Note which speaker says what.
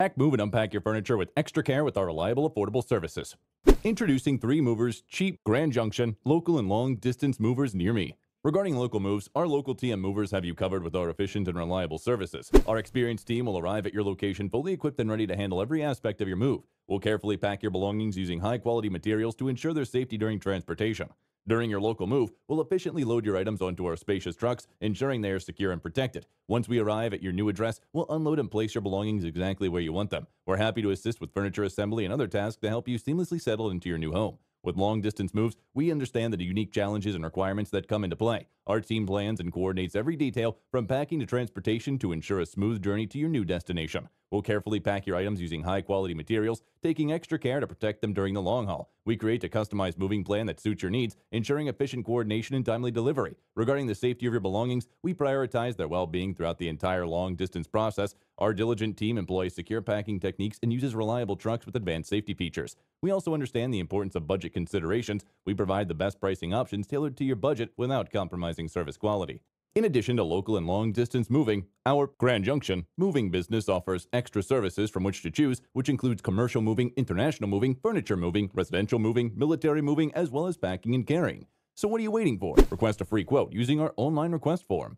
Speaker 1: Pack, move, and unpack your furniture with extra care with our reliable, affordable services. Introducing three movers, cheap, Grand Junction, local and long distance movers near me. Regarding local moves, our local TM movers have you covered with our efficient and reliable services. Our experienced team will arrive at your location fully equipped and ready to handle every aspect of your move. We'll carefully pack your belongings using high quality materials to ensure their safety during transportation. During your local move, we'll efficiently load your items onto our spacious trucks, ensuring they are secure and protected. Once we arrive at your new address, we'll unload and place your belongings exactly where you want them. We're happy to assist with furniture assembly and other tasks to help you seamlessly settle into your new home. With long distance moves, we understand the unique challenges and requirements that come into play. Our team plans and coordinates every detail from packing to transportation to ensure a smooth journey to your new destination. We'll carefully pack your items using high quality materials, taking extra care to protect them during the long haul. We create a customized moving plan that suits your needs, ensuring efficient coordination and timely delivery. Regarding the safety of your belongings, we prioritize their well being throughout the entire long distance process. Our diligent team employs secure packing techniques and uses reliable trucks with advanced safety features. We also understand the importance of budget considerations. We provide the best pricing options tailored to your budget without compromising service quality. In addition to local and long distance moving, our Grand Junction moving business offers extra services from which to choose, which includes commercial moving, international moving, furniture moving, residential moving, military moving, as well as packing and carrying. So what are you waiting for? Request a free quote using our online request form.